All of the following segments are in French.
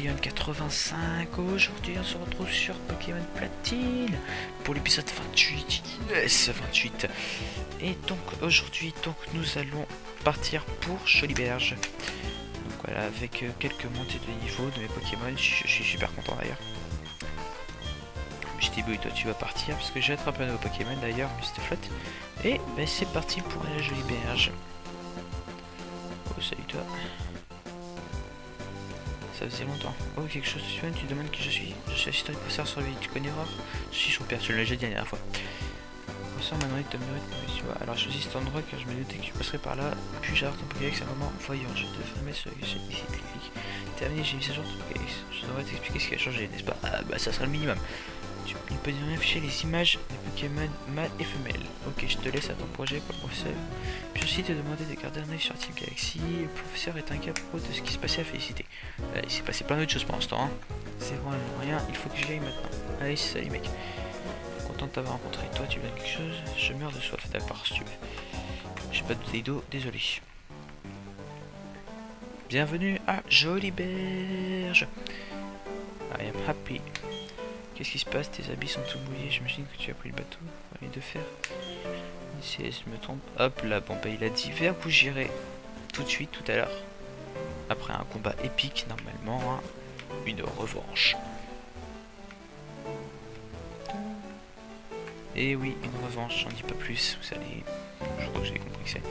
Pokémon 85. Aujourd'hui, on se retrouve sur Pokémon Platine pour l'épisode 28. Yes, 28. Et donc, aujourd'hui, donc nous allons partir pour Joliberge. Donc voilà, avec euh, quelques montées de niveau de mes Pokémon. Je, suis super content d'ailleurs. Jitibouille, toi tu vas partir parce que j'ai attrapé un nouveau Pokémon d'ailleurs, Mr. Flotte. Et ben, c'est parti pour la jolie berge. Oh, salut toi. Ça faisait longtemps. Oh, quelque chose de tu demandes qui je suis. Je suis assistant du professeur survie. Tu connais Roar Je suis son père, tu l'as déjà dit la dernière fois. Alors je choisis cet endroit car je me doutais que tu passerais par là. Puis j'ai ton Pokédex à un moment voyant. Je te fermer ce ici. Terminé, j'ai mis à jour ton. Je devrais t'expliquer ce qui a changé, n'est-ce pas? Ah bah ça sera le minimum. Tu peux afficher les images des Pokémon mâles et femelles. Ok, je te laisse à ton projet professeur. Puis aussi te demander de garder un œil sur Team Galaxy. Le professeur est inquiet à de ce qui se passait à Félicité. Euh, il s'est passé plein d'autres choses pendant ce temps. Hein. C'est vraiment rien, il faut que j'y aille maintenant. Allez, salut mec. Content de t'avoir rencontré. Toi, tu veux quelque chose? Je meurs de soif, d'accord, si tu veux. J'ai pas de bouteille d'eau, désolé. Bienvenue à Jolie Berge. I am happy. Qu'est-ce qui se passe Tes habits sont tout mouillés. J'imagine que tu as pris le bateau. Allez de faire. Si je me trompe. Hop là, bon bah il a dit vers vous j'irai tout de suite, tout à l'heure. Après un combat épique, normalement, hein. une revanche. Et oui, une revanche, j'en dis pas plus, vous allez... Je crois que j'ai compris que c'est...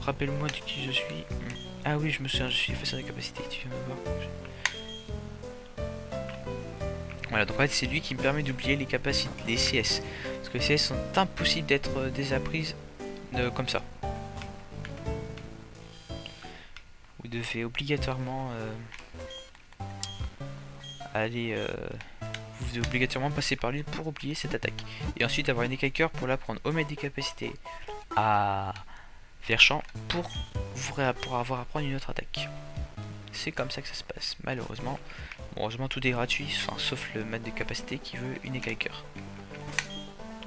Rappelle-moi de qui je suis. Ah oui, je me souviens, je suis face à la capacité, tu viens me voir. Voilà, donc en fait c'est lui qui me permet d'oublier les capacités, les CS. Parce que les CS sont impossibles d'être euh, désapprises euh, comme ça. Vous devez obligatoirement euh, aller... vous devez obligatoirement passer par lui pour oublier cette attaque. Et ensuite avoir une écaqueur pour l'apprendre. Omettre des capacités à faire champ pour, pour avoir à prendre une autre attaque. C'est comme ça que ça se passe, malheureusement. Bon, heureusement tout est gratuit, enfin, sauf le maître de capacité qui veut une écaqueur.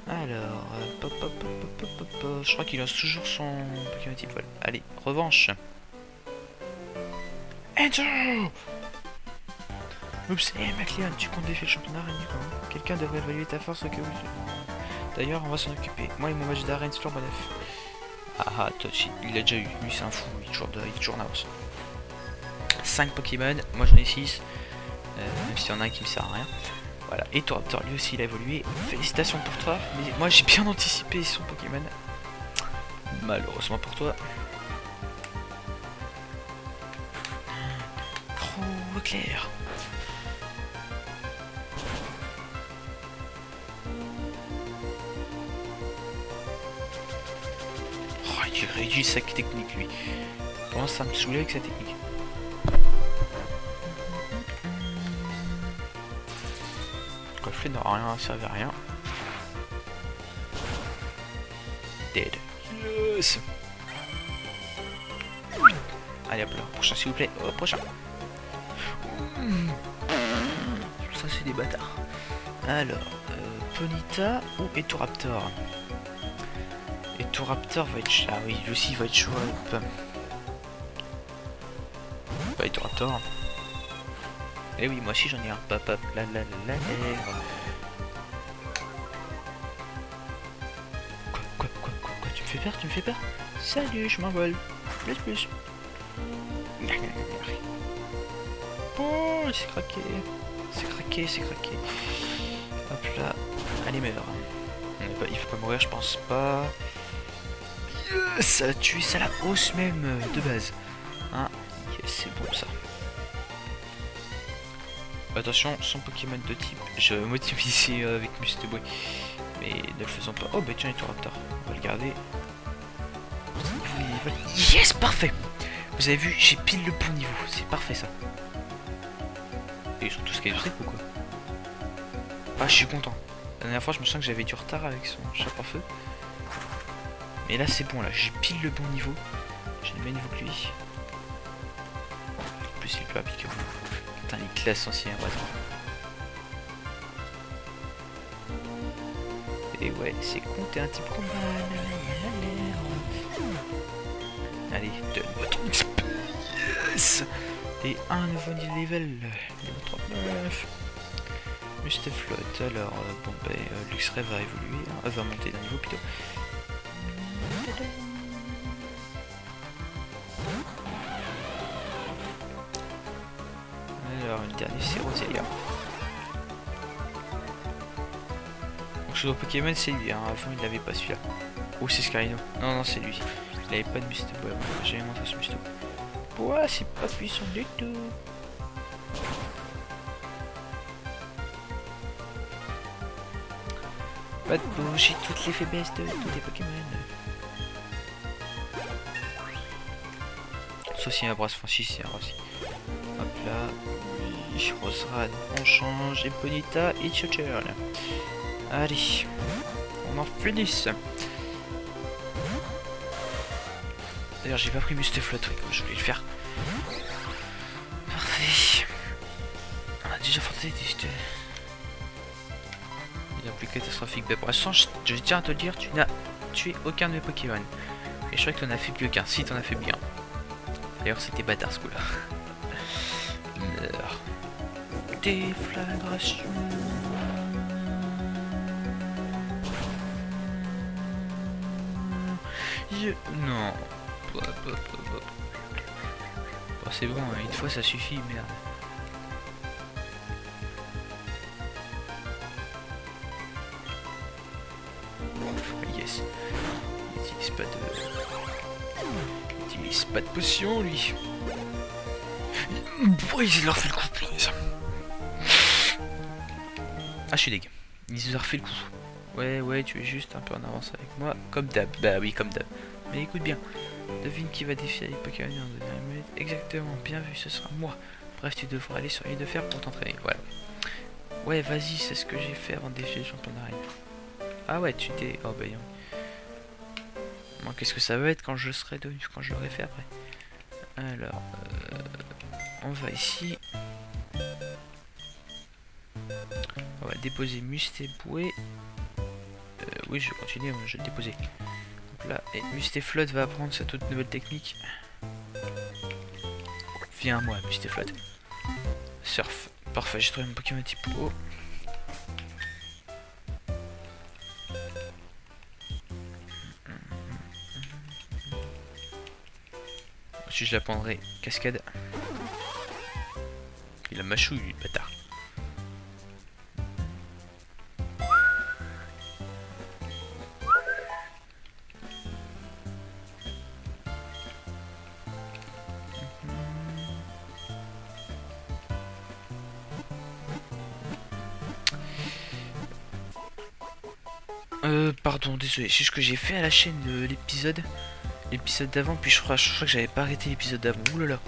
Alors, euh, je crois qu'il lance toujours son Pokémon type vol. Allez, revanche. Oups, hé hey, tu comptes défier le championnat arène comment Quelqu'un devrait évaluer ta force au cas où. D'ailleurs, on va s'en occuper. Moi et mon match d'arène sur neuf. Ah ah, il l'a déjà eu. Lui, c'est un fou, il est toujours, de, il est toujours en avance. 5 Pokémon, moi j'en ai 6. Euh, même s'il y en a un qui me sert à rien. Voilà, et Toraptor lui aussi il a évolué. Félicitations pour toi, mais moi j'ai bien anticipé son Pokémon. Malheureusement pour toi. Trop clair. Oh, il réduit sa technique lui. Comment ça me saouler avec sa technique ne rien servi à rien. Dead. Yes Allez hop prochain s'il vous plaît. Prochain. Ça c'est des bâtards. Alors, euh, Ponita ou Etoraptor? Etoraptor va être... Ah oui, lui aussi va être chaud. Bah, Etoraptor. Eh oui, moi aussi j'en ai un. Pop, pop, la la la la. Quoi, quoi, quoi, quoi, quoi, tu me fais peur, tu me fais peur? Salut, je m'envole. Plus, plus. Oh, c'est craqué. C'est craqué, c'est craqué. Hop là. Allez, meurs. Il faut pas mourir, je pense pas. ça a tué, ça la hausse même euh, de base. Hein c'est bon ça. Attention, son Pokémon de type, je motive ici avec Mr. Boy. Mais ne le faisons pas. Oh bah tiens, il est retard. On va le garder. Yes, parfait Vous avez vu, j'ai pile le bon niveau. C'est parfait ça. Et ce qu'il y a ou quoi? Ah, je suis content. La dernière fois, je me sens que j'avais du retard avec son chapeau à feu. Mais là, c'est bon, là. J'ai pile le bon niveau. J'ai le même niveau que lui. En plus, il peut appliquer Putain, il classe ancien Et ouais, c'est con, t'es un type combat. Allez, donne-moi ton yes Et un nouveau level, niveau 39. Mustaflotte, alors, euh, bon ben, euh, Luxray va évoluer, hein, va monter d'un niveau plutôt. Le dernier c'est Roselia. Donc, ce Pokémon c'est lui, hein. avant il l'avait pas celui-là. Ou c'est Scarino. Non, non, c'est lui. Il avait pas de Musto. Ouais, j'ai montré ce Musto. Ouais, c'est pas puissant du tout. Pas de bougie, toutes les faiblesses de tous les Pokémon. Sauf si un brasse Francis, c'est un. Là. Oui, Roserad, on change. Et Bonita et Churchill. Allez, on en finisse. D'ailleurs, j'ai pas pris Mustaflot, oui, comme je voulais le faire. Parfait. On a déjà fait des Il plus catastrophique. Mais pour je, tiens à te dire, tu n'as tué aucun de mes Pokémon. Et je crois que tu en as fait plus qu'un. Si, tu en as fait bien. D'ailleurs, c'était bâtard ce coup-là. Déflagration. Non. Bon, c'est bon, hein, une fois ça suffit, merde. Yes. Il utilise pas de... Il utilise pas de potion, lui. Oui, il leur fait le coup, Ah, je suis deg. Il leur fait le coup. Ouais, ouais, tu es juste un peu en avance avec moi. Comme d'hab. Bah oui, comme d'hab. Mais écoute bien. Devine qui va défier les Pokémon en Exactement, bien vu, ce sera moi. Bref, tu devras aller sur l'île de fer pour t'entraîner. Voilà. Ouais, vas-y, c'est ce que j'ai fait avant de défier le champion d'arène. Ah ouais, tu t'es... Oh bah Moi, qu'est-ce que ça va être quand je serai devenu, quand je l'aurai fait après? Alors, euh, on va ici. Déposer Mustéboué. Euh, oui, je vais continuer, je vais déposer là. Et Mustéflotte va apprendre cette toute nouvelle technique. Viens à moi, Mustéflotte. Surf. Parfait, j'ai trouvé mon Pokémon type eau. Si je l'apprendrai, cascade. Il a machouille, lui, bâtard. pardon, désolé, c'est ce que j'ai fait à la chaîne de l'épisode. L'épisode d'avant, puis je crois, je crois que j'avais pas arrêté l'épisode d'avant. Oulala.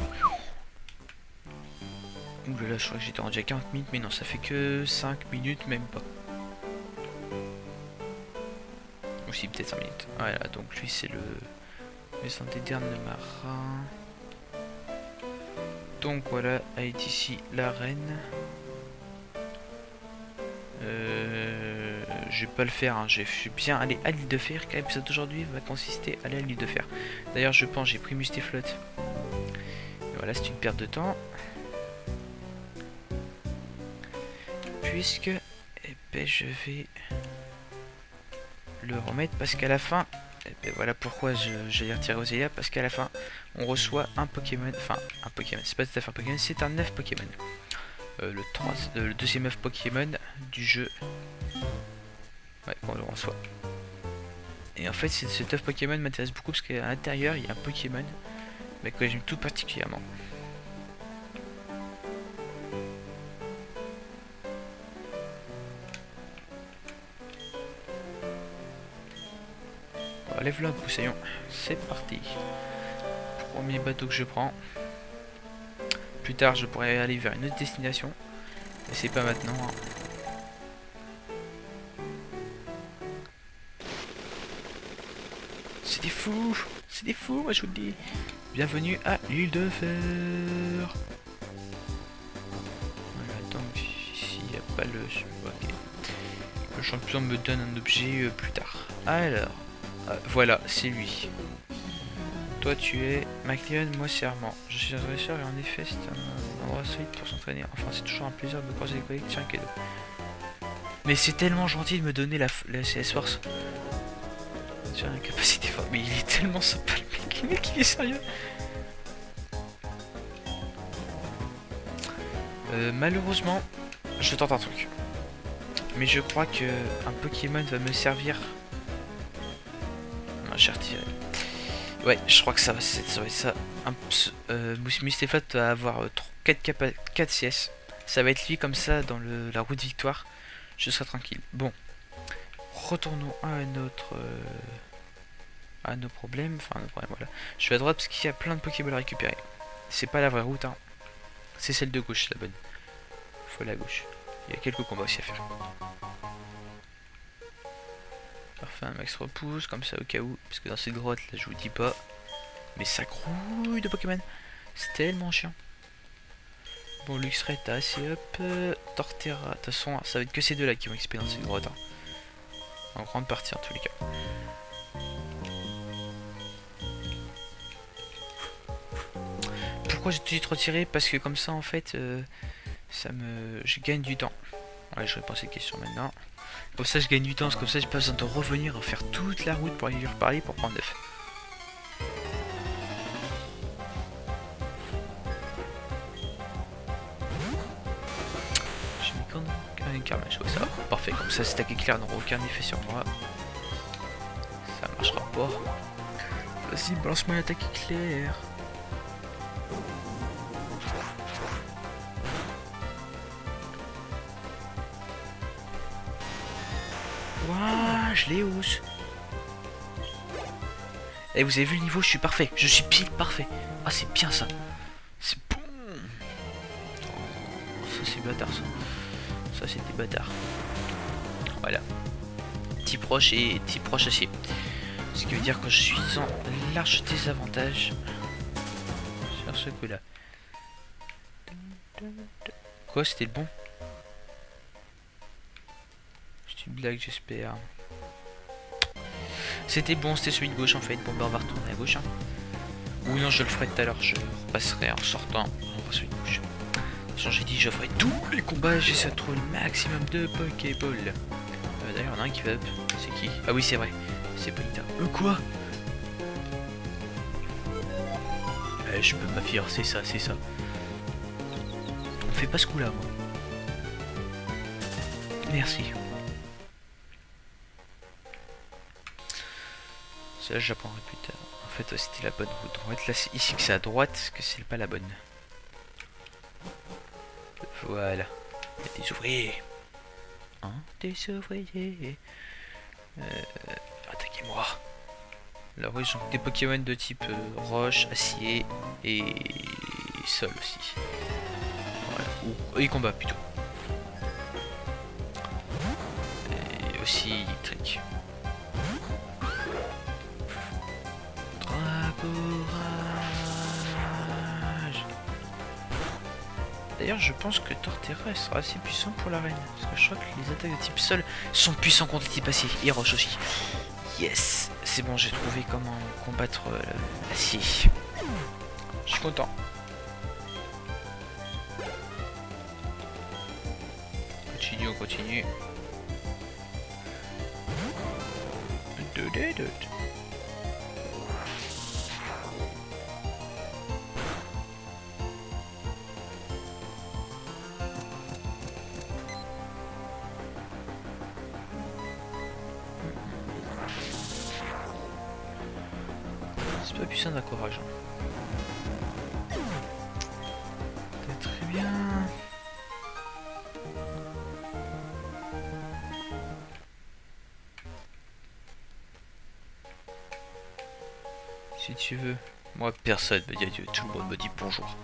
Oulala, je crois que j'étais rendu à 40 minutes, mais non, ça fait que 5 minutes, même pas. Aussi peut-être 5 minutes. Voilà, donc lui c'est le... Le de marin. Donc voilà, est ici la reine. Je vais pas le faire, hein. je suis bien aller à l'île de fer, car l'épisode d'aujourd'hui va consister à aller à l'île de fer. D'ailleurs, je pense, j'ai pris Mustiflotte. Voilà, c'est une perte de temps. Puisque, eh ben, je vais le remettre, parce qu'à la fin, eh ben, voilà pourquoi j'ai retiré Ozelia, parce qu'à la fin, on reçoit un Pokémon, enfin, un Pokémon, c'est pas tout à fait un Pokémon, c'est un 9 Pokémon. Euh, le, 3, euh, le deuxième œuf Pokémon du jeu Ouais, qu'on le reçoit. Et en fait, cet œuf Pokémon m'intéresse beaucoup parce qu'à l'intérieur, il y a un Pokémon mais que j'aime tout particulièrement. lève là, Poussaillon. C'est parti. Premier bateau que je prends. Plus tard, je pourrais aller vers une autre destination. Mais c'est pas maintenant. Hein. C'est des fous, moi je vous le dis Bienvenue à l'île de fer Voilà, donc ici il n'y a pas le... Le champion me donne un objet euh, plus tard. Alors, euh, voilà, c'est lui. Toi tu es McLeon, moi c'est Armand. Je suis un dresseur et en effet c'est un endroit solide pour s'entraîner. Enfin c'est toujours un plaisir de croiser les collègues. Tiens cadeau. Mais c'est tellement gentil de me donner la, la CS Force. Tiens, la capacité forte. Mais il est tellement sympa le mec. Le mec il est sérieux. Euh, malheureusement, je tente un truc. Mais je crois que un Pokémon va me servir. Non, j'ai retiré. Ouais, je crois que ça va, ça va être ça. Un, euh, va avoir 4, euh, 4 CS. Ça va être lui comme ça dans le, la route victoire. Je serai tranquille. Bon. Retournons à notre... Euh, à nos problèmes. Enfin, nos problèmes, voilà. Je vais à droite parce qu'il y a plein de Pokéballs à récupérer. C'est pas la vraie route, hein. C'est celle de gauche, la bonne. Faut la gauche. Il y a quelques combats aussi à faire. Parfait, un max repousse, comme ça au cas où. Parce que dans cette grotte, là, je vous dis pas. Mais ça grouille de Pokémon. C'est tellement chiant. Bon, Luxray, t'as assez up. Torterra, de toute façon, ça va être que ces deux-là qui vont XP dans cette grotte. Hein. En grande partie en tous les cas. Pourquoi j'ai tout de suite retiré? Parce que comme ça en fait euh, ça me. je gagne du temps. Ouais je réponds à cette question maintenant. Comme ça je gagne du temps, comme ça j'ai pas besoin de revenir faire toute la route pour aller lui reparler pour prendre 9. Carnage, ça va. Parfait, comme ça, cet éclair n'aura aucun effet sur moi. Ça marchera pas. Vas-y, balance-moi l'attaque éclair. Waouh, je l'ai où Et vous avez vu le niveau, je suis parfait. Je suis pile parfait. Ah, c'est bien ça. C'est bon. ça, c'est bâtard, ça. Ça, c'est des bâtards. Voilà. Petit proche et petit proche aussi. Ce qui veut dire que je suis en large désavantage sur ce coup-là. Quoi, c'était bon? Blague, j'espère. C'était bon, c'était celui de gauche en fait. Bon, bah on va retourner à gauche. Hein. Ou non, je le ferai tout à l'heure. Je passerai en sortant. On va gauche. J'ai dit, je ferai tous les combats. J'essaie de trouver le maximum de Pokéball. Euh, D'ailleurs, en a un qui va up. C'est qui? Ah oui, c'est vrai. C'est Polita. Euh, quoi? Eh, Je peux pas fier, c'est ça, c'est ça. On fait pas ce coup là, moi. Merci. Ça, j'apprendrai plus tard. En fait, c'était la bonne route. On va être là, ici que c'est à droite, que c'est pas la bonne. Voilà. Il y a des ouvriers. Hein Des ouvriers. Euh, Attaquez-moi. Alors oui, j'ai des Pokémon de type euh, roche, acier et sol aussi. Ou et combat plutôt. Et aussi électrique. D'ailleurs, je pense que Torterra sera assez puissant pour la reine. Parce que je crois que les attaques de type sol sont puissants contre les types acier et roche aussi. Yes C'est bon, j'ai trouvé comment combattre euh, l'acier. Je suis content. Continue, on continue. Personne. Tout le monde me dit bonjour.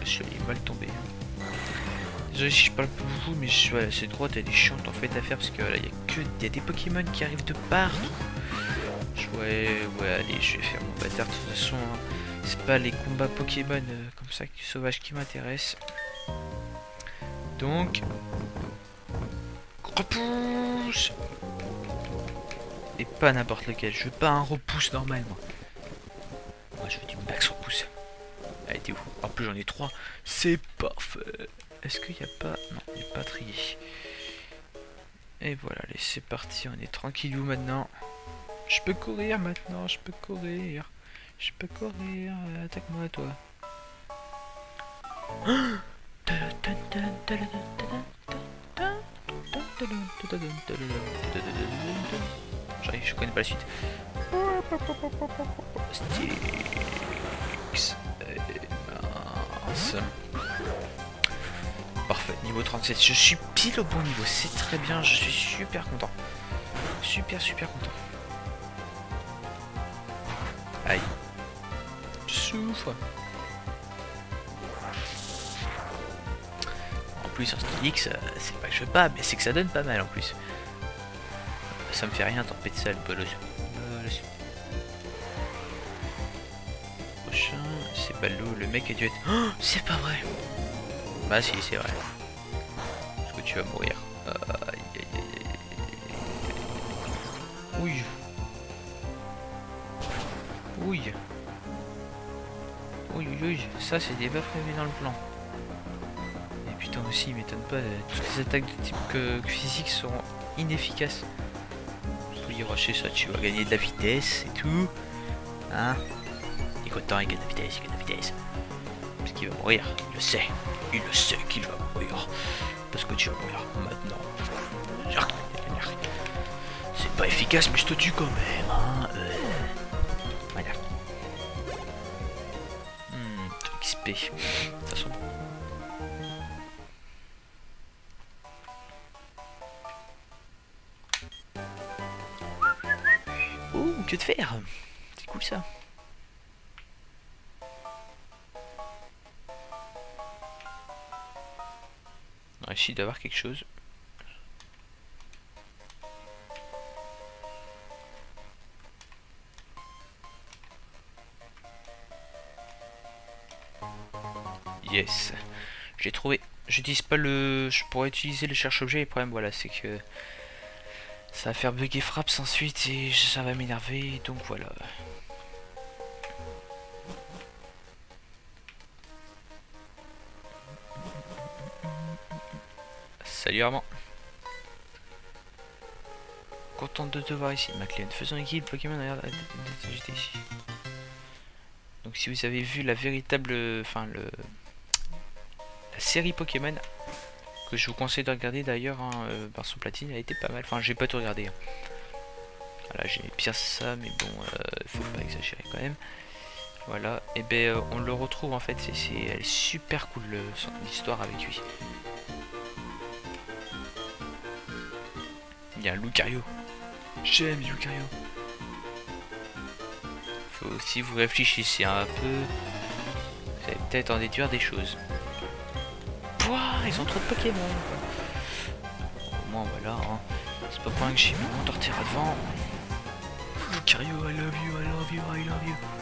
Je suis mal tombé. Hein. Désolé si je parle beaucoup, mais je, voilà, cette droite elle est chiante en fait à faire parce que voilà, il y a que y a des Pokémon qui arrivent de partout. Ouais, ouais, allez, je vais faire mon bâtard. De toute façon, hein. c'est pas les combats Pokémon euh, comme ça sauvages qui m'intéressent. Donc, repousse. Et pas n'importe lequel. Je veux pas un repousse normal, moi. Moi, je veux du max repousse. Elle était où? En plus, j'en ai trois. C'est parfait. Est-ce qu'il n'y a pas... Non, il n'y a pas trié. Et voilà, allez, c'est parti. On est tranquillou maintenant. Je peux courir maintenant. Je peux courir. Je peux courir. Attaque-moi, toi. Je connais pas la suite. Styx. Parfait, niveau 37. Je suis pile au bon niveau. C'est très bien. Je suis super content. Super, super content. Aïe. Je souffre. En plus, un Stylix, c'est pas que je veux pas, mais c'est que ça donne pas mal en plus. Ça me fait rien, pis de ça, le. Prochain, c'est Balou, le mec a dû être. Oh, c'est pas vrai! Bah si, c'est vrai. Est-ce que tu vas mourir? Aïe aïe aïe aïe. Oui. Oui. Oui, oui, ça c'est pas prévu dans le plan. Et putain aussi, m'étonne pas, euh, toutes les attaques de type que, physique seront inefficaces. Oui, ça, tu vas gagner de la vitesse et tout. Hein? Il est content, il gagne de la vitesse, il gagne de la vitesse. Parce qu'il va mourir, il le sait. Il le sait qu'il va mourir. Parce que tu vas mourir maintenant. C'est pas efficace, mais je te tue quand même. Hein euh... Voilà. Hmm, XP. D'avoir quelque chose. Yes. J'ai trouvé. J'utilise pas le... Je pourrais utiliser le cherche-objet. Le problème, voilà, c'est que... Ça va faire bugger fraps ensuite et ça va m'énerver. Donc voilà. Armand. Content de te voir ici, McLean. Faisons équipe Pokémon. Donc si vous avez vu la véritable... Enfin le... La série Pokémon que je vous conseille de regarder d'ailleurs hein, euh, par son platine, elle été pas mal. Enfin j'ai pas tout regardé. Hein. Voilà j'ai pire ça mais bon euh, faut pas exagérer quand même. Voilà, et ben euh, on le retrouve en fait, c'est super cool l'histoire avec lui. Y a un Lucario. J'aime Lucario. Faut aussi vous réfléchissez un peu. Vous allez peut-être en déduire des choses. Pouah, ils ont trop de Pokémon. Au moins voilà. Hein. C'est pas pour que j'ai mis mon tortillera devant. Lucario, I love you, I love you, I love you.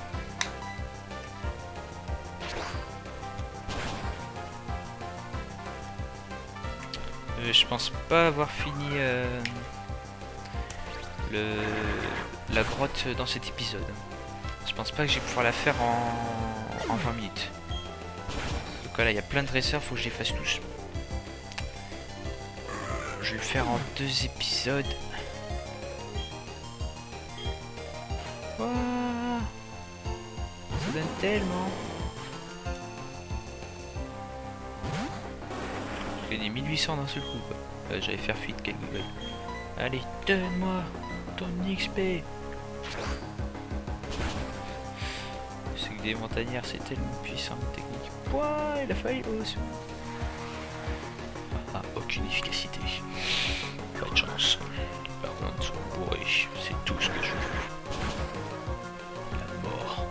Je pense pas avoir fini euh, le, la grotte dans cet épisode. Je pense pas que je vais pouvoir la faire en, en 20 minutes. Donc là, il y a plein de dresseurs, faut que je les fasse tous. Je vais le faire en deux épisodes. Ça donne tellement. 1800 d'un seul coup. Euh, J'allais faire fuite quel Google. Allez, donne-moi ton XP. C'est que des montagnards, c'est tellement puissant technique. Pouah, il a failli aussi. Ah, aucune efficacité. Pas de chance. Par contre, bourré, c'est tout ce que je veux. La mort.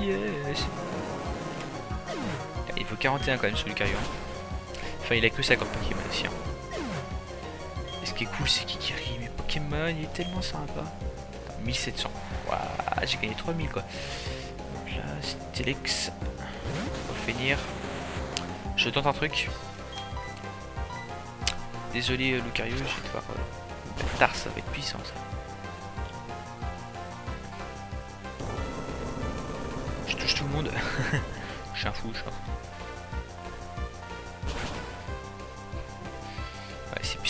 Yes. Il faut 41 quand même le carillon. Enfin, il a que ça comme Pokémon aussi. Hein. Et ce qui est cool, c'est Kikiri. Mais Pokémon, il est tellement sympa. 1700. Waouh, j'ai gagné 3000 quoi. Donc là, Steelix. Pour finir. Je tente un truc. Désolé, euh, Lucario, je vais devoir. Euh, tard, ça va être puissant ça. Je touche tout le monde. je suis un fou, je suis un fou.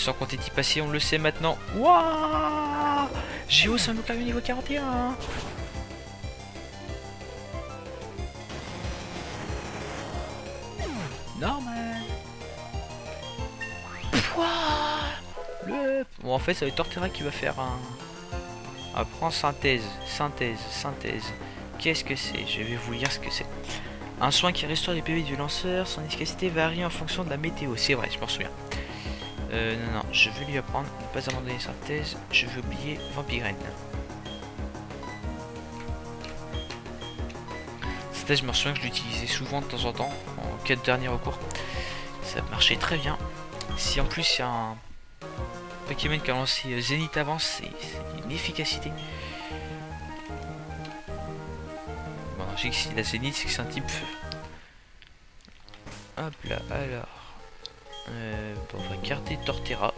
Ouais, c'est puissant quand t'es y passé, on le sait maintenant. Wouah Géo, c'est un niveau 41 Normal Le... Bon, en fait, ça va être Torterra qui va faire un... Apprends synthèse, synthèse, synthèse. Qu'est-ce que c'est? Je vais vous lire ce que c'est. Un soin qui restaure les PV du lanceur, son efficacité varie en fonction de la météo. C'est vrai, je m'en souviens. Euh, non, non, je vais lui apprendre ne pas abandonner synthèse. Je vais oublier Vampirène. Synthèse, je me souviens que je l'utilisais souvent de temps en temps, en cas de dernier recours. Ça marchait très bien. Si en plus il y a un Pokémon qui a lancé Zenith avant, c'est une efficacité. Bon, j'ai que si la Zenith, c'est que c'est un type feu. Hop là, alors. Euh, bon, on va garder Torterra.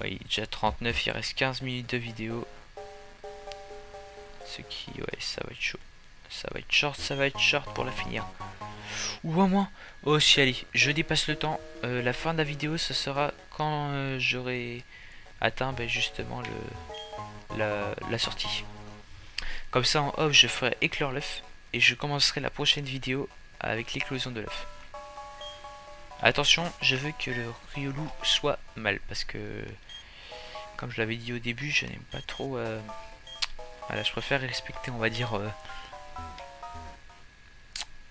Oui, déjà 39, il reste 15 minutes de vidéo. Ce qui, ouais, ça va être chaud. Ça va être short, ça va être short pour la finir. Ou au moins, oh si allez, je dépasse le temps. Euh, la fin de la vidéo, ce sera quand euh, j'aurai atteint ben, justement le, la, la, sortie. Comme ça, en off, je ferai éclore l'œuf et je commencerai la prochaine vidéo avec l'éclosion de l'œuf. Attention, je veux que le Riolu soit mal parce que, comme je l'avais dit au début, je n'aime pas trop. Euh, voilà, je préfère respecter, on va dire, euh,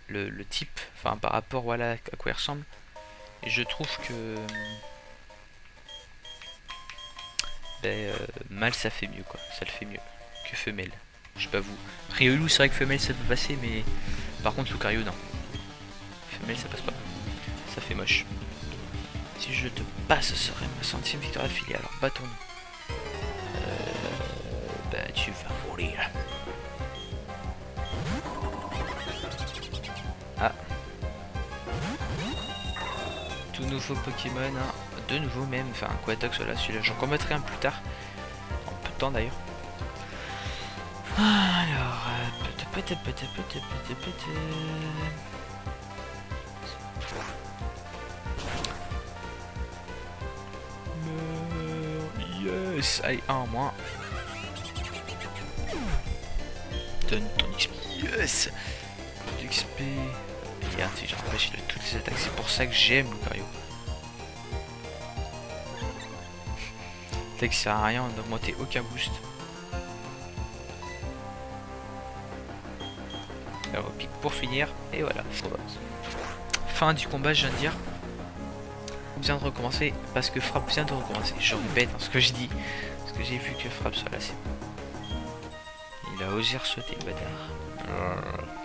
le, type, enfin par rapport à quoi il ressemble. Et je trouve que ben, euh, mâle ça fait mieux quoi, ça le fait mieux que femelle. Je sais pas vous. Riolu c'est vrai que femelle ça peut passer mais par contre Lucario non. Femelle ça passe pas. Ça fait moche. Si je te passe, ce serait ma centième victoire affiliée. Alors battons-nous. Euh, bah tu vas mourir. Ah. Tout nouveau Pokémon. Hein. De nouveau même. Enfin, Quatox, voilà, celui-là. J'en combattrai un plus tard. En peu de temps d'ailleurs. Alors, euh, peut-être, peut-être, peut-être, peut-être, peut-être. Yes Allez, un en moins. Donne ton XP. Yes XP. Regarde, si j'empêche a toutes les attaques. C'est pour ça que j'aime Lucario. que ça sert à rien d'augmenter aucun boost. Alors, pique pour finir. Et voilà. Fin du combat, je viens de dire vient de recommencer parce que Frappe vient de recommencer. Je répète hein, ce que je dis parce que j'ai vu que Frappe soit là. Il a osé sauter le bâtard.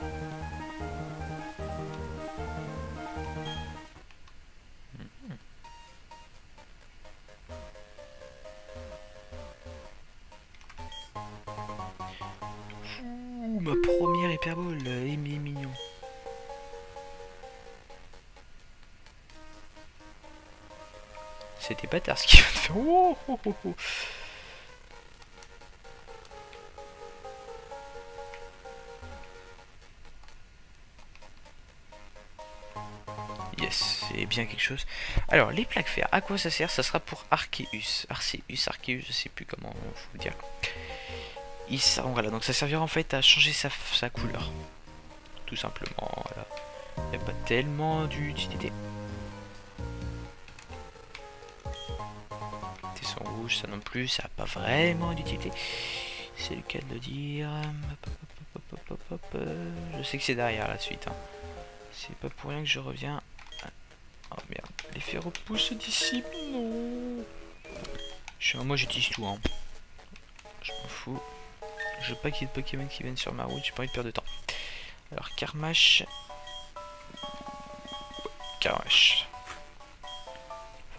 Ce qu'il va te faire. Yes, c'est bien quelque chose. Alors, les plaques fer, à quoi ça sert? Ça sera pour Arceus. Arceus, Arceus, je sais plus comment vous dire. Ils voilà, donc ça servira en fait à changer sa, sa couleur. Tout simplement, voilà. Il n'y a pas tellement d'utilité. Rouge, ça non plus, ça n'a pas vraiment d'utilité. C'est le cas de le dire. Je sais que c'est derrière la suite. Hein. C'est pas pour rien que je reviens. Oh merde, les repousse se dissipent, non. Je, moi j'utilise tout, hein. Je m'en fous. Je veux pas qu'il y ait de Pokémon qui viennent sur ma route, j'ai pas envie de perdre de temps. Alors, Karmash. Karmash.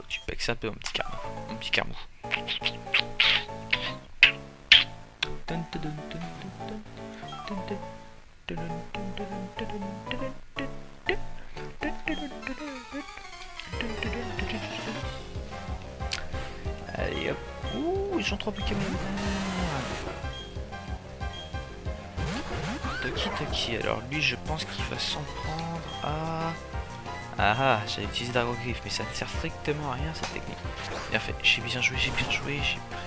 Que tu pex un peu mon petit karma. Mon petit carmou. Allez hop. Ouh, ils sont trois Pokémon. Tox Kitaki. Alors lui, je pense qu'il va s'en prendre à... Ah ah, j'ai utilisé Griffe, mais ça ne sert strictement à rien cette technique. Bien fait, j'ai bien joué, j'ai bien joué, j'ai pris...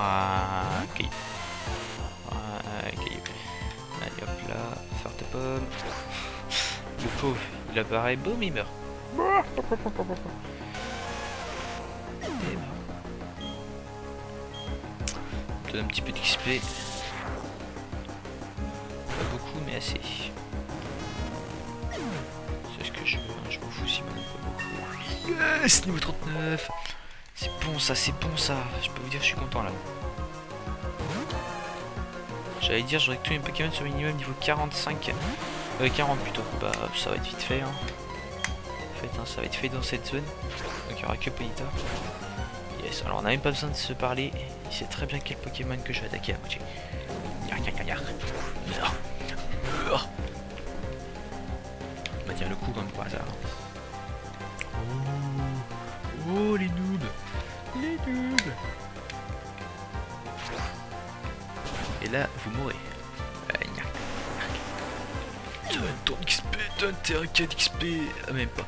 Ah, pomme. Le pauvre, il apparaît mais il meurt. Donne un petit peu d'XP. Pas beaucoup mais assez. C'est ce que je veux, hein. je m'en fous si maintenant pas beaucoup. Yes, niveau 39 c'est bon ça, c'est bon ça. Je peux vous dire, je suis content là. J'allais dire, j'aurais tous mes Pokémon sur minimum niveau 45. Euh, 40 plutôt. Bah, ça va être vite fait. Hein. En fait, hein, ça va être fait dans cette zone. Donc, il n'y aura que Polita. Yes, alors on n'a même pas besoin de se parler. Il sait très bien quel Pokémon que je vais attaquer à moitié. Yar, yar, yar, Et là, vous mourrez. Ton XP, donne tes raquettes XP. Même pas.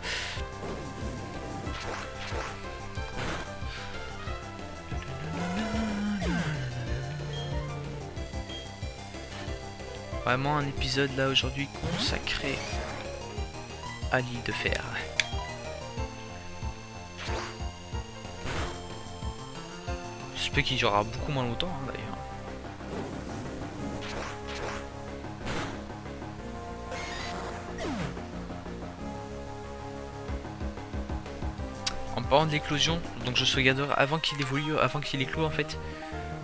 Vraiment un épisode là aujourd'hui consacré à l'île de fer. J'espère qu'il durera beaucoup moins longtemps hein, d'ailleurs. De l'éclosion, donc je sauvegarderai avant qu'il évolue, avant qu'il éclose en fait.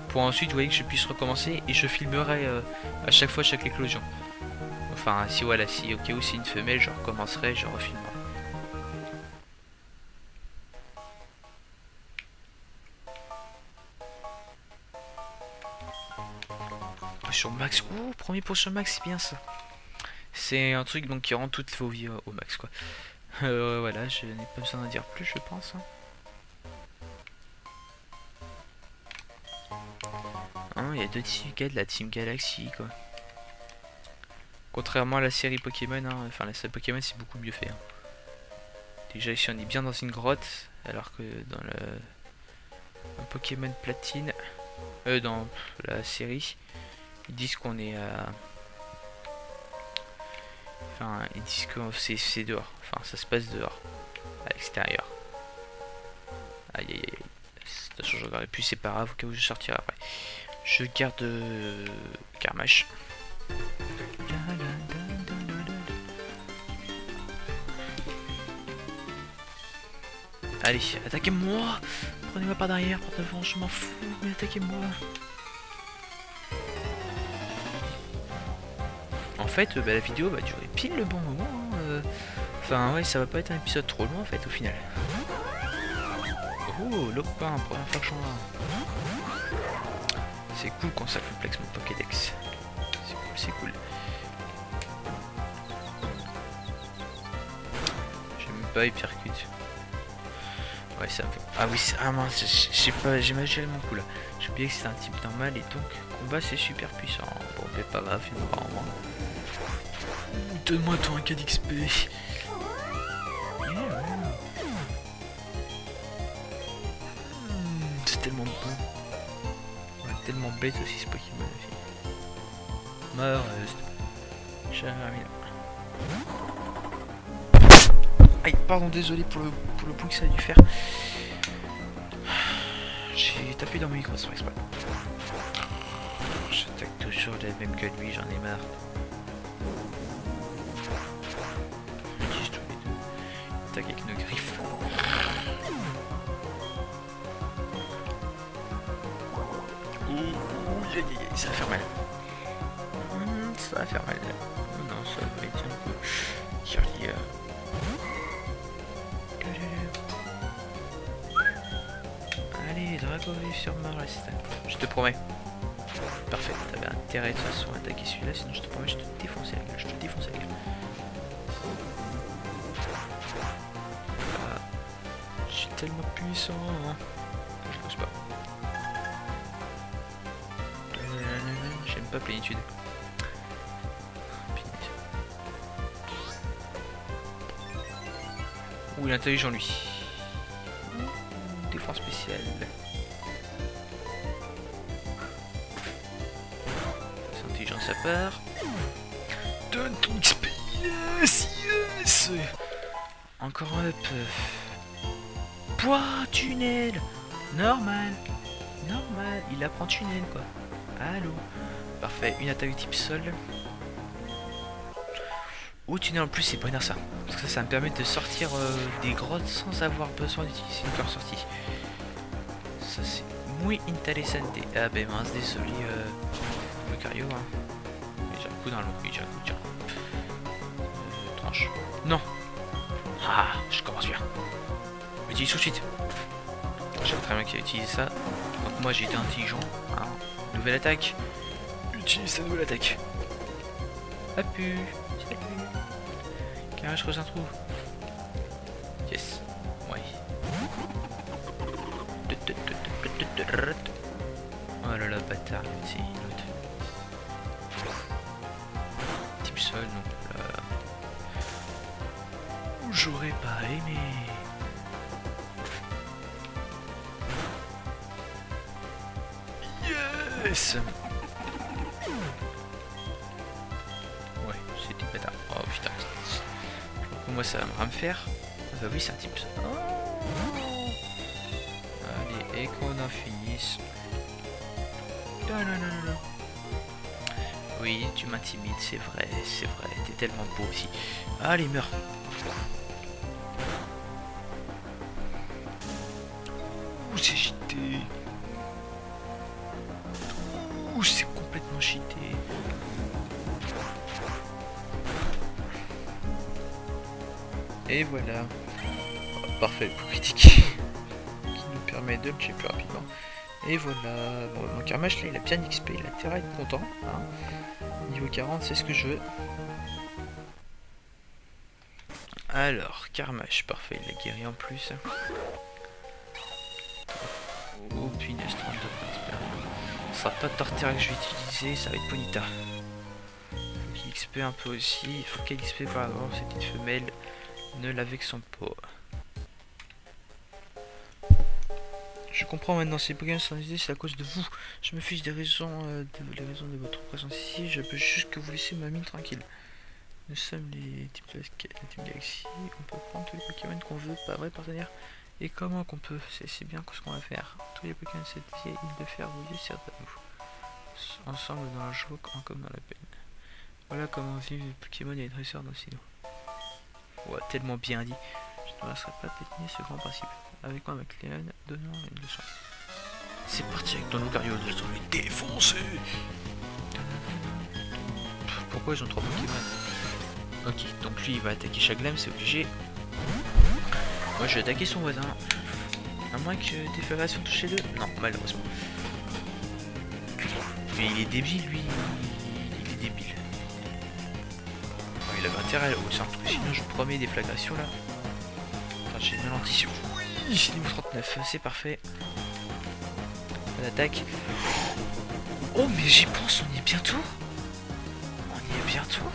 Pour ensuite, vous voyez que je puisse recommencer et je filmerai euh, à chaque fois chaque éclosion. Enfin, si voilà, si au cas où c'est une femelle, je recommencerai, je refilmerai. Potion max. Ouh, premier potion max, c'est bien ça. C'est un truc donc qui rend toutes vos vies au max quoi. Euh, voilà, je n'ai pas besoin d'en dire plus, je pense. Hein. Hein, il y a deux teams de la Team Galaxy quoi. Contrairement à la série Pokémon, hein, enfin la série Pokémon c'est beaucoup mieux fait. Hein. Déjà ici on est bien dans une grotte, alors que dans le Pokémon Platine, euh, dans la série, ils disent qu'on est à... Enfin, ils disent que c'est dehors. Enfin, ça se passe dehors. À l'extérieur. Aïe aïe aïe. De toute façon, je regarderai plus, c'est pas grave, au cas où je sortirai après. Je garde euh. Allez, attaquez-moi Prenez-moi par derrière, par devant, je m'en fous, mais attaquez-moi En fait, bah, la vidéo va durer pile le bon moment. Hein, euh. Enfin, ouais, ça va pas être un épisode trop long en fait au final. Oh, Lopin, première fois que j'en C'est cool quand ça complexe mon Pokédex. C'est cool, c'est cool. J'aime pas, il percute. Ouais, ça fait... Ah oui, ah mince, j'ai pas, j'ai mal géré mon coup là. J'ai oublié que c'était un type normal et donc combat c'est super puissant. Bon, mais pas grave, il m'aura en moins. Donne-moi ton 1 d'XP. C'est tellement bon. Tellement bête aussi ce Pokémon la fille. Aïe, pardon, désolé pour le, pour le bruit que ça a dû faire. J'ai tapé dans mon micro sans exprès. J'attaque toujours les mêmes que lui, j'en ai marre. Avec une griffe. Ouh, ça va faire mal. Hmm, ça va faire mal. Non, ça va être un peu. Charlie. Allez, Drago sur Mars. Je te promets. Parfait, t'avais intérêt de toute façon à attaquer celui-là, sinon je te promets, je te défonce la gueule, je te défonce la gueule. Tellement puissant. Je pense pas. J'aime pas plénitude. Ouh, il est intelligent lui. Défense spéciale. C'est intelligent de sa part. Donne ton XP. Yes. Encore un peu. Poids, tunnel. Normal. Normal. Il apprend tunnel quoi. Allô. Parfait. Une attaque type sol. Ou tunnel en plus, c'est pas ça. Parce que ça, ça me permet de sortir euh, des grottes sans avoir besoin d'utiliser une cœur sortie. Ça, c'est muy intéressant. Ah ben mince, désolé, euh, le cario. Hein. J'ai un coup dans l'eau. J'ai un coup, tiens. Euh, tranche. Non Ah, je commence bien. Utilise tout de suite. Très bien qui a utilisé ça. Donc moi, j'ai été intelligent. Hein. Nouvelle attaque. Utilise sa nouvelle attaque. Appu. Ah, je creuse un trou. Yes. Ouais. Oh là là, bâtard, moi ça va me faire. Ah bah oui, c'est un type ça. Oh. Allez, et qu'on en finisse. Oui, tu m'intimides, c'est vrai, c'est vrai. T'es tellement beau aussi. Allez, meurs. Parfait pour critiquer. Qui nous permet de le tuer plus rapidement. Et voilà. Bon, mon Karmash là il a bien XP, il a intérêt à être content. Hein. Niveau 40, c'est ce que je veux. Alors, Karmash, parfait, il a guéri en plus. Oh punaise, 32 points Ce sera pas Torterra que je vais utiliser, ça va être Ponita. XP un peu aussi. Il faut qu'elle XP par exemple, cette petite femelle ne l'avec son pot. Je comprends maintenant, ces Pokémon sans idée, c'est à cause de vous. Je me fiche des raisons, euh, de, les raisons de votre présence ici. Je peux juste que vous laissez ma mine tranquille. Nous sommes les types de la Galaxy. On peut prendre tous les Pokémon qu'on veut, pas vrai partenaire? Et comment qu'on peut? C'est bien ce qu'on va faire. Tous les Pokémon de cette île de fer voyez, c'est à nous. Ensemble dans la joie comme dans la peine. Voilà comment vivent les Pokémon et les dresseurs dans Sino. Ouais, tellement bien dit. Je ne laisserai pas pétiner ce grand principe. Avec moi, McLean, donnant une leçon. C'est parti avec ton Lucario, je vais lui défoncer Pourquoi ils ont trois Pokémon? Ok, donc lui il va attaquer Chaglam, c'est obligé. Moi je vais attaquer son voisin. À moins que Déflagration touche les deux. Non, malheureusement. Mais il est débile lui. Il est débile il avait intérêt parce que sinon je promets des flagrations là. Enfin, j'ai une lentille. Niveau 39, c'est parfait. On attaque. Oh, mais j'y pense, on y est bientôt. On y est bientôt.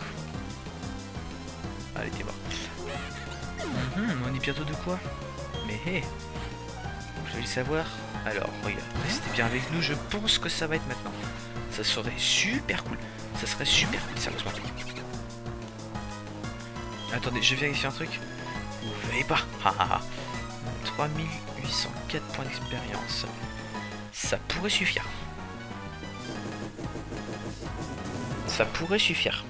Allez, t'es mort. Mhm, on est bientôt de quoi? Mais hé, hey, je vais le savoir. Alors, regarde, restez bien avec nous, je pense que ça va être maintenant. Ça serait super cool. Ça serait super cool, sérieusement. Attendez, je vais vérifier un truc. Vous voyez pas 3804 points d'expérience. Ça pourrait suffire. Ça pourrait suffire.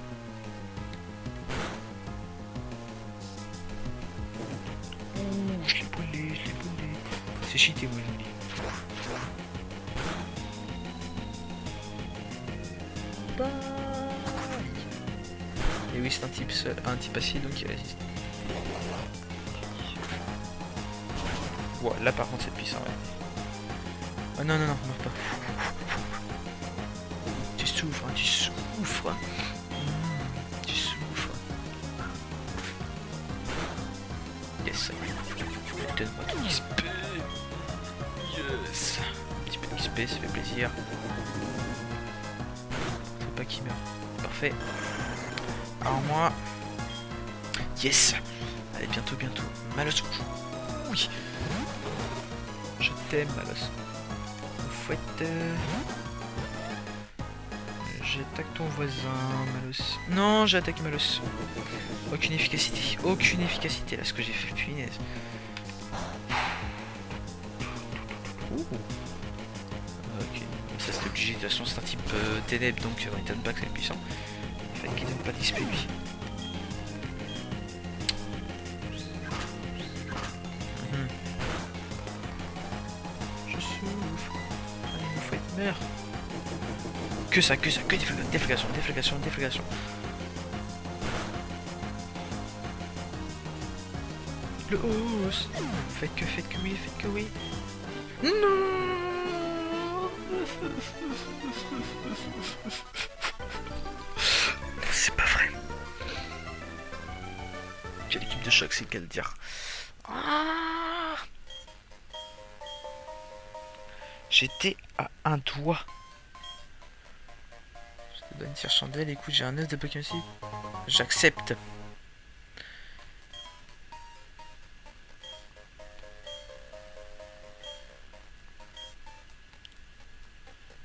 Ouh, je l'ai brûlé, je l'ai brûlé. C'est cheaté, moi, je dis. Et oui, c'est un type un type acier donc il résiste. Ouais, là par contre c'est puissant, ouais. Oh non, non, non, meurs pas. Tu souffres, hein, tu souffres. Mmh, tu souffres. Yes. Donne-moi ton XP. Yes. Un petit peu de XP, ça fait plaisir. Faut pas qu'il meurt. Parfait. Alors moi. Yes. Allez, bientôt, bientôt. Malos. Oui. Malos. Fouette. J'attaque ton voisin, Malos. Non, j'ai attaqué Malos. Aucune efficacité. Aucune efficacité là, ce que j'ai fait, punaise. Ouh. Ok. Ça c'est obligé. De toute façon, c'est un type euh, ténèbres, donc on étonne pas que c'est puissant. Il fait qu'il donne pas d'XP lui. Que ça, que ça, que déflagration, déflagration, déflagration. Le hausse. Faites que, faites que oui, faites que oui. Non C'est pas vrai. Quelle équipe de choc, c'est le cas de dire. Ah J'étais un doigt. Je te donne une chandelle. Écoute, j'ai un œuf de Pokémon ici. J'accepte.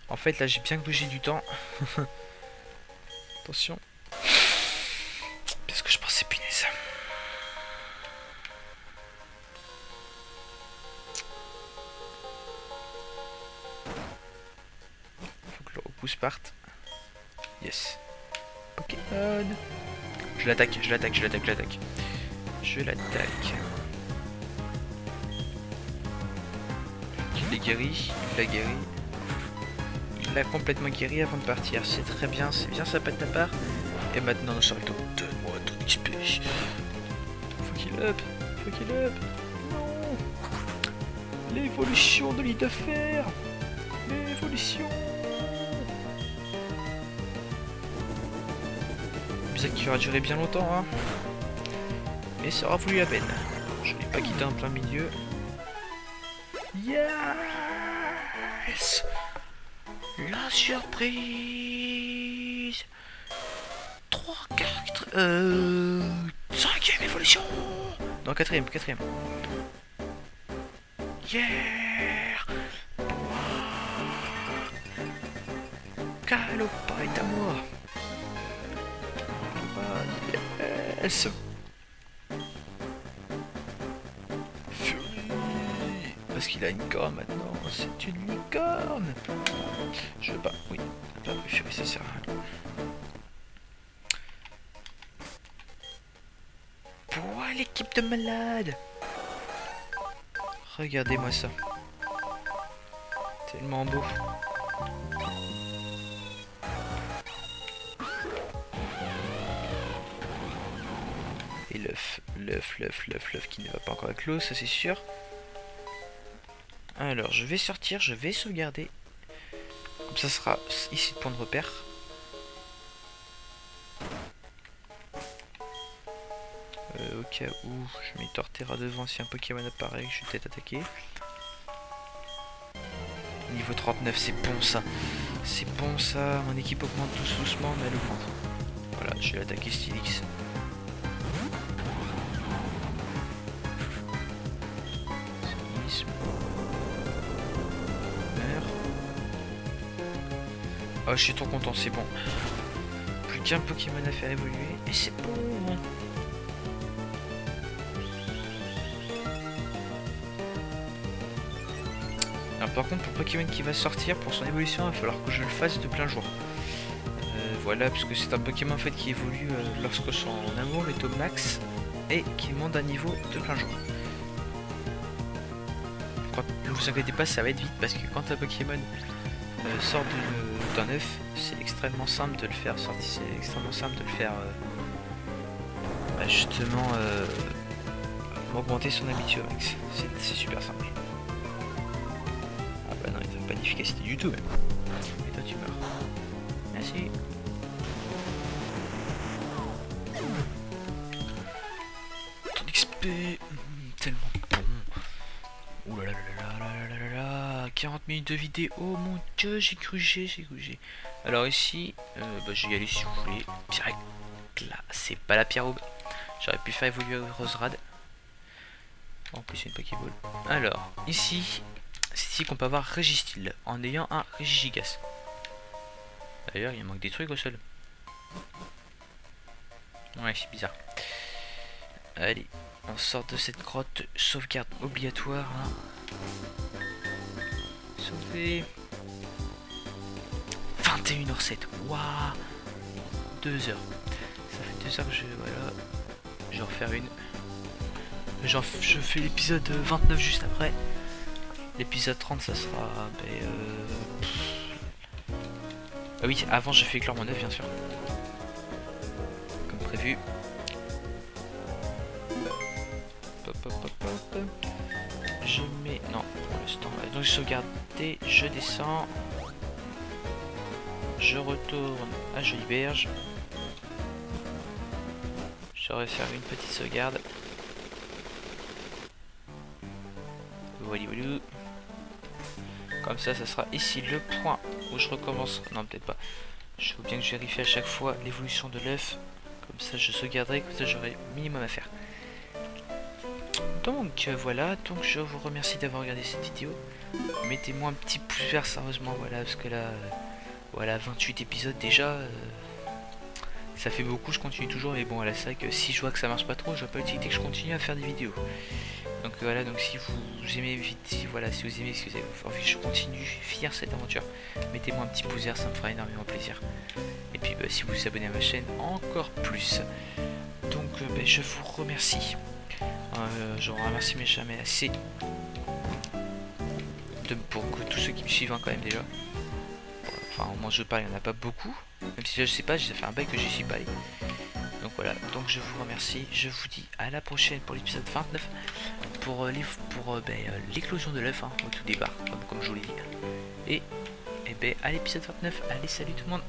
En fait, là, j'ai bien bougé du temps. Attention. Faut que le repousse parte. Yes. Pokémon. Je l'attaque, je l'attaque, je l'attaque, je l'attaque. Je l'attaque. Il est guéri, il l'a guéri. Il l'a complètement guéri avant de partir. C'est très bien, c'est bien ça pas de ta part. Et maintenant, Naruto, donne-moi ton XP. Faut qu'il up, faut qu'il up. Non. L'évolution de l'île de fer. L'évolution. Bizarre qui aura duré bien longtemps, hein. Mais ça aura voulu la peine. Je l'ai pas quitté en plein milieu. Yes La surprise 3, 4, euh... 5ème évolution Non, 4ème, 4ème. Yeah Yes. Fury. Parce qu'il a une corne maintenant, c'est une licorne. Je veux pas, oui, pas Fury, ça sert à rien. Pouah, l'équipe de malades? Regardez-moi ça. Tellement beau. L'œuf, l'œuf, l'œuf, l'œuf, qui ne va pas encore avec l'eau, ça c'est sûr. Alors, je vais sortir, je vais sauvegarder. Comme ça sera ici le point de repère. Euh, au cas où je mets Torterra devant si un Pokémon apparaît, je vais peut-être attaquer. Niveau 39, c'est bon ça. C'est bon ça. Mon équipe augmente tout doucement, mais elle augmente. Voilà, je vais attaquer Stylix. Oh, je suis trop content, c'est bon. Plus qu'un Pokémon à faire évoluer, et c'est bon. Alors par contre pour Pokémon qui va sortir pour son évolution il va falloir que je le fasse de plein jour. Euh, voilà parce que c'est un Pokémon en fait qui évolue euh, lorsque son amour est au max et qui monte un niveau de plein jour. Ne vous inquiétez pas ça va être vite parce que quand un Pokémon euh, sort œuf c'est extrêmement simple de le faire sortir, c'est extrêmement simple de le faire bah, justement augmenter son habitude max. C'est super simple. Ah bah non, ils pas d'efficacité du tout même. Et toi tu meurs. Merci. Ton XP, 40 minutes de vidéo, mon dieu, j'ai cru j'ai, j'ai. Alors ici, euh, bah, je vais y aller si vous voulez. Direct là, c'est pas la pierre aube. J'aurais pu faire évoluer Roserad. En plus, une Pokéball. Alors, ici, c'est ici qu'on peut avoir Registil en ayant un Regigigas. D'ailleurs, il manque des trucs au sol. Ouais, c'est bizarre. Allez, on sort de cette grotte. Sauvegarde obligatoire. Hein. Sauver. 21h07. Waouh 2 heures. Ça fait 2 heures que je. Voilà. Je vais en refaire une. Je fais l'épisode 29 juste après. L'épisode 30, ça sera. Ben, euh... Ah oui, avant, je fais éclore mon œuf, bien sûr. Comme prévu. Je mets... Non, pour l'instant. Donc, je sauvegarde, je descends. Je retourne à Jolie Berge. Je vais faire une petite sauvegarde. Comme ça, ça sera ici le point où je recommence. Non, peut-être pas. Je veux bien que je vérifie à chaque fois l'évolution de l'œuf. Comme ça, je sauvegarderai, comme ça, j'aurai minimum à faire. Donc, euh, voilà. Donc, je vous remercie d'avoir regardé cette vidéo. Mettez-moi un petit pouce vert, sérieusement, voilà, parce que là, euh, voilà, 28 épisodes déjà. Euh, ça fait beaucoup, je continue toujours, mais bon, à la sac, si je vois que ça marche pas trop, je vois pas l'utilité que je continue à faire des vidéos. Donc voilà, donc si vous aimez si, voilà, si vous aimez, avez envie que je continue fier cette aventure, mettez-moi un petit pouce vert, ça me fera énormément plaisir. Et puis bah, si vous vous abonnez à ma chaîne, encore plus. Donc bah, je vous remercie. Euh, je vous remercie mais jamais assez. Pour que tous ceux qui me suivent hein, quand même déjà. Enfin au moins je parle, il n'y en a pas beaucoup. Même si là je sais pas, j'ai fait un bail que j'y suis pas allé. Donc voilà, donc je vous remercie. Je vous dis à la prochaine pour l'épisode 29 pour euh, euh, ben, euh, l'éclosion de l'œuf hein, au tout départ, comme, je vous l'ai dit. Et, et ben, à l'épisode 29. Allez, salut tout le monde.